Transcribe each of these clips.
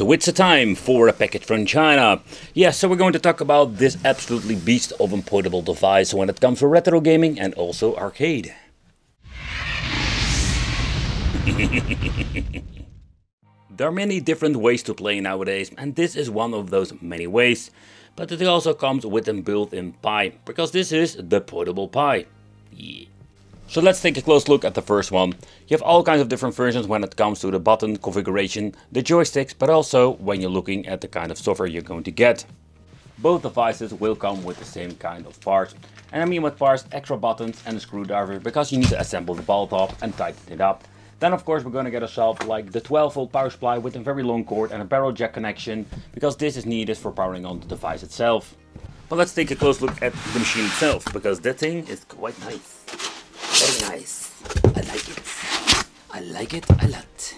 So it's a time for a packet from China. Yeah, so we're going to talk about this absolutely beast of a portable device when it comes to retro gaming and also arcade. there are many different ways to play nowadays and this is one of those many ways. But it also comes with a built-in Pi, because this is the portable Pi. Yeah. So let's take a close look at the first one. You have all kinds of different versions when it comes to the button configuration, the joysticks, but also when you're looking at the kind of software you're going to get. Both devices will come with the same kind of parts. And I mean with parts, extra buttons and a screwdriver because you need to assemble the ball top and tighten it up. Then of course we're going to get ourselves like the 12 volt power supply with a very long cord and a barrel jack connection because this is needed for powering on the device itself. But let's take a close look at the machine itself because that thing is quite nice. Very nice. I like it. I like it a lot.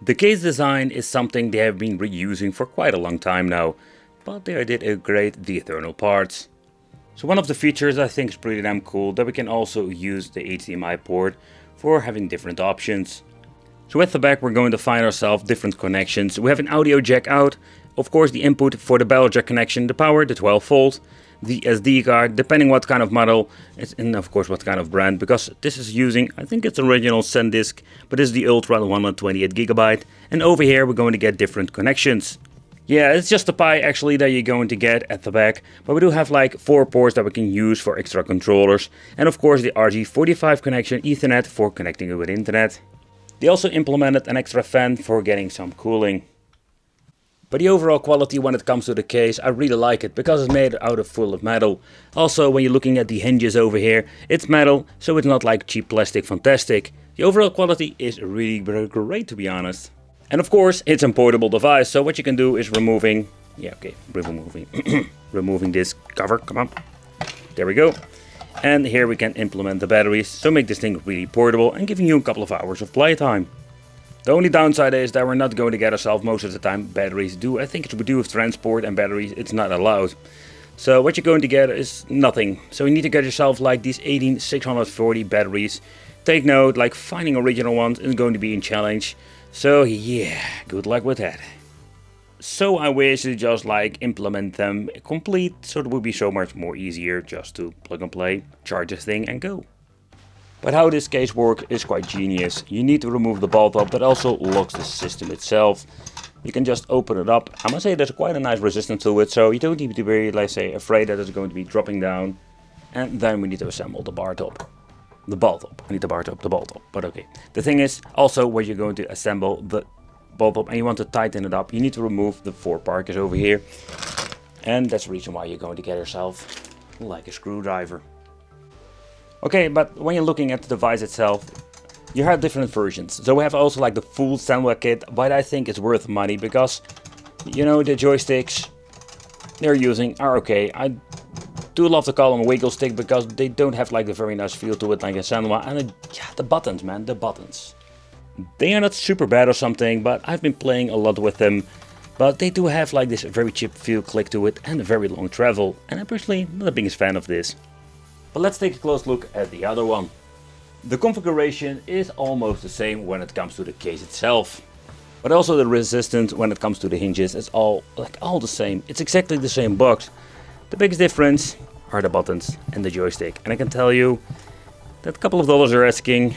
The case design is something they have been reusing for quite a long time now, but they did upgrade the eternal parts. So one of the features I think is pretty damn cool that we can also use the HDMI port for having different options. So at the back we're going to find ourselves different connections. We have an audio jack out, of course the input for the barrel jack connection, the power, the 12 volt, the SD card, depending what kind of model, and of course what kind of brand, because this is using, I think it's original SanDisk, but is the Ultra 128 gigabyte, and over here we're going to get different connections. Yeah, it's just a Pi actually that you're going to get at the back, but we do have like 4 ports that we can use for extra controllers, and of course the RJ45 connection Ethernet for connecting it with internet. They also implemented an extra fan for getting some cooling. But the overall quality when it comes to the case, I really like it because it's made out of full of metal. Also when you're looking at the hinges over here, it's metal, so it's not like cheap plastic fantastic. The overall quality is really great to be honest. And of course, it's a portable device, so what you can do is removing, yeah, okay, removing, removing this cover, come on, there we go. And here we can implement the batteries, so make this thing really portable and giving you a couple of hours of playtime. The only downside is that we're not going to get ourselves most of the time batteries do. I think it's do with transport and batteries, it's not allowed. So what you're going to get is nothing. So you need to get yourself like these 18640 batteries. Take note, like finding original ones is going to be a challenge. So yeah, good luck with that. So I wish to just like implement them complete so it would be so much more easier just to plug and play, charge this thing and go. But how this case works is quite genius. You need to remove the ball top that also locks the system itself. You can just open it up. I must say there's quite a nice resistance to it so you don't need to be let's say afraid that it's going to be dropping down. And then we need to assemble the bar top the ball top. I need the bar top, the ball top, but okay. The thing is, also when you're going to assemble the ball top and you want to tighten it up, you need to remove the four parkers over here. And that's the reason why you're going to get yourself like a screwdriver. Okay, but when you're looking at the device itself, you have different versions. So we have also like the full Sanwa kit, but I think it's worth money because, you know, the joysticks they're using are okay. I do love to call them wiggle stick because they don't have like a very nice feel to it like a Sanwa. And yeah, the buttons, man, the buttons. They are not super bad or something, but I've been playing a lot with them. But they do have like this very cheap feel click to it and a very long travel. And I'm personally not the biggest fan of this. But let's take a close look at the other one. The configuration is almost the same when it comes to the case itself. But also the resistance when it comes to the hinges is all like all the same. It's exactly the same box. The biggest difference are the buttons and the joystick. And I can tell you that a couple of dollars you're asking,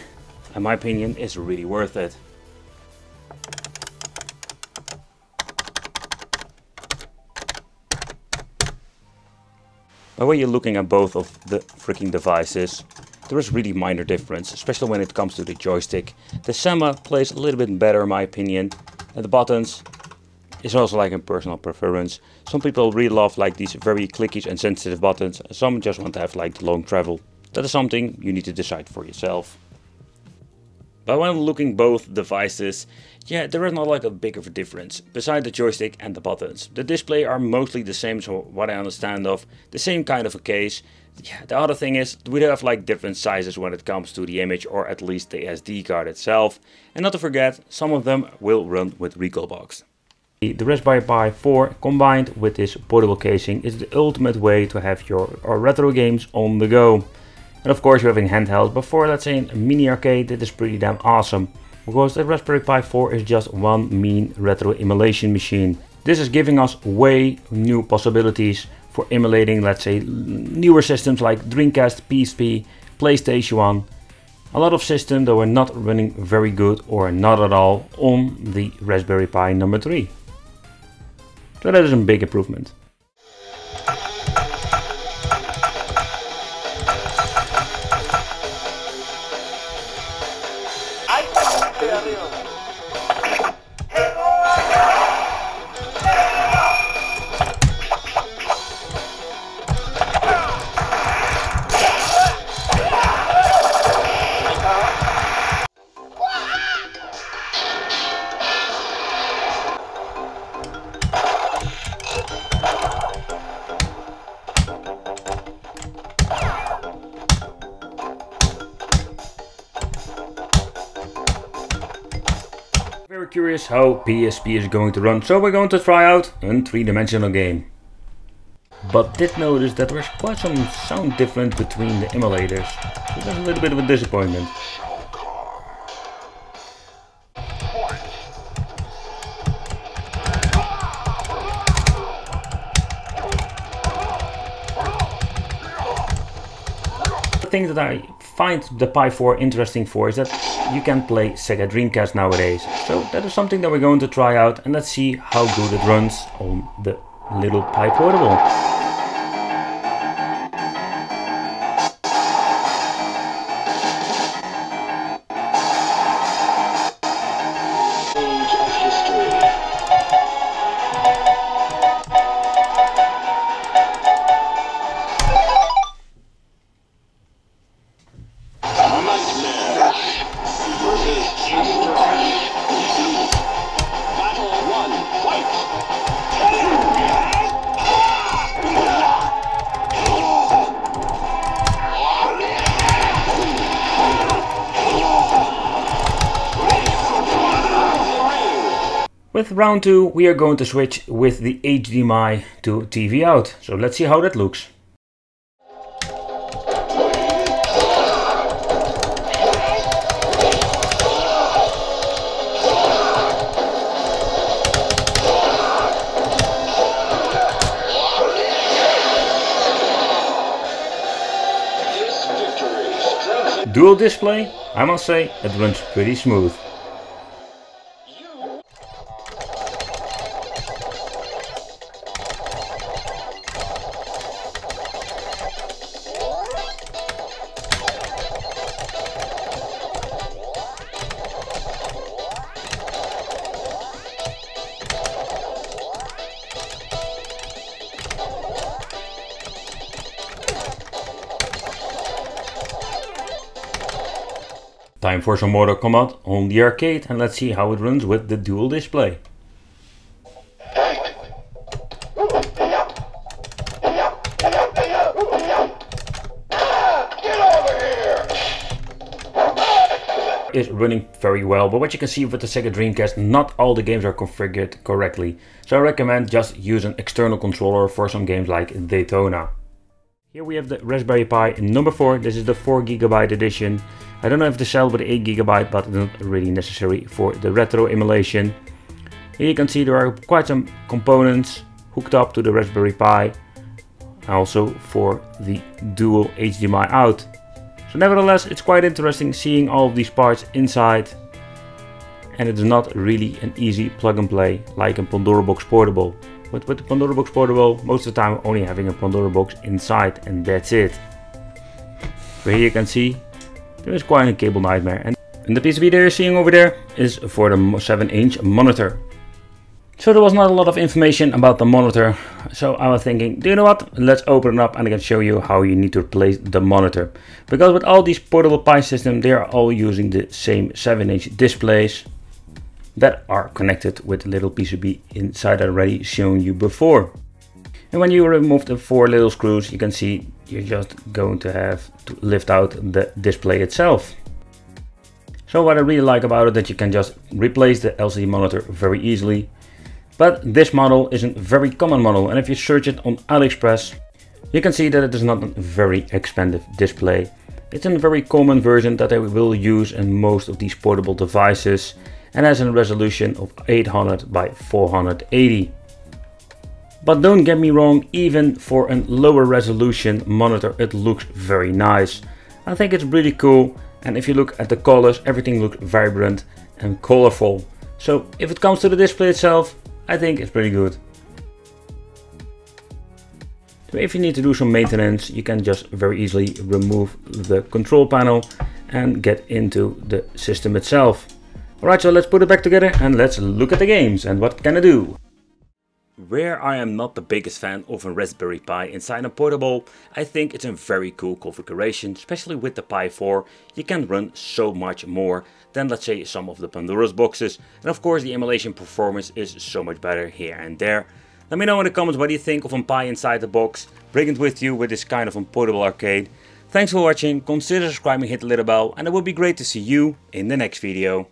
in my opinion, is really worth it. But when you're looking at both of the freaking devices, there is really minor difference, especially when it comes to the joystick. The Sanwa plays a little bit better in my opinion. And the buttons is also like a personal preference. Some people really love like these very clicky and sensitive buttons. Some just want to have like the long travel. That is something you need to decide for yourself. But when looking both devices, yeah, there is not like a big of a difference, beside the joystick and the buttons. The display are mostly the same, so what I understand of, the same kind of a case. Yeah, the other thing is, we have like different sizes when it comes to the image, or at least the SD card itself. And not to forget, some of them will run with Recalbox. The Raspberry Pi 4 combined with this portable casing is the ultimate way to have your retro games on the go. And of course you're having handheld, but for let's say a mini arcade it is pretty damn awesome. because the Raspberry Pi 4 is just one mean retro emulation machine. This is giving us way new possibilities for emulating, let's say, newer systems like Dreamcast, PSP, PlayStation 1. A lot of systems that were not running very good or not at all on the Raspberry Pi number 3. So that is a big improvement. Curious how PSP is going to run, so we're going to try out a three-dimensional game. But did notice that there's quite some sound difference between the emulators, so that's a little bit of a disappointment. The thing that I find the Pi 4 interesting for is that you can play Sega Dreamcast nowadays. So that is something that we're going to try out and let's see how good it runs on the little Pi Portable. With round 2 we are going to switch with the HDMI to TV out. So let's see how that looks. Dual display, I must say, it runs pretty smooth. Time for some Mortal Kombat on the arcade and let's see how it runs with the dual display. is running very well, but what you can see with the Sega Dreamcast, not all the games are configured correctly. So I recommend just use an external controller for some games like Daytona. Here we have the Raspberry Pi number 4, this is the 4GB edition. I don't know if the sell with 8GB, but it's not really necessary for the retro emulation. Here you can see there are quite some components hooked up to the Raspberry Pi. Also for the dual HDMI out. So nevertheless, it's quite interesting seeing all of these parts inside. And it's not really an easy plug and play like a Pandora Box Portable. But with the Pandora Box Portable, most of the time only having a Pandora Box inside and that's it. But here you can see, there is quite a cable nightmare. And, and the PCB that you're seeing over there is for the 7 inch monitor. So there was not a lot of information about the monitor. So I was thinking, do you know what? Let's open it up and I can show you how you need to replace the monitor. Because with all these portable Pi systems, they are all using the same 7 inch displays that are connected with the little PCB inside I already shown you before. And when you remove the four little screws, you can see you're just going to have to lift out the display itself. So what I really like about it that you can just replace the LCD monitor very easily but this model is a very common model and if you search it on AliExpress, you can see that it is not a very expensive display. It's a very common version that I will use in most of these portable devices and has a resolution of 800 by 480. But don't get me wrong, even for a lower resolution monitor it looks very nice. I think it's really cool and if you look at the colors everything looks vibrant and colorful. So if it comes to the display itself, I think it's pretty good. So if you need to do some maintenance, you can just very easily remove the control panel and get into the system itself. Alright, so let's put it back together and let's look at the games and what can I do. Where I am not the biggest fan of a Raspberry Pi inside a portable, I think it's a very cool configuration, especially with the Pi 4, you can run so much more than let's say some of the Pandora's boxes, and of course the emulation performance is so much better here and there. Let me know in the comments what you think of a Pi inside the box, bring it with you with this kind of a portable arcade. Thanks for watching, consider subscribing, hit the little bell, and it would be great to see you in the next video.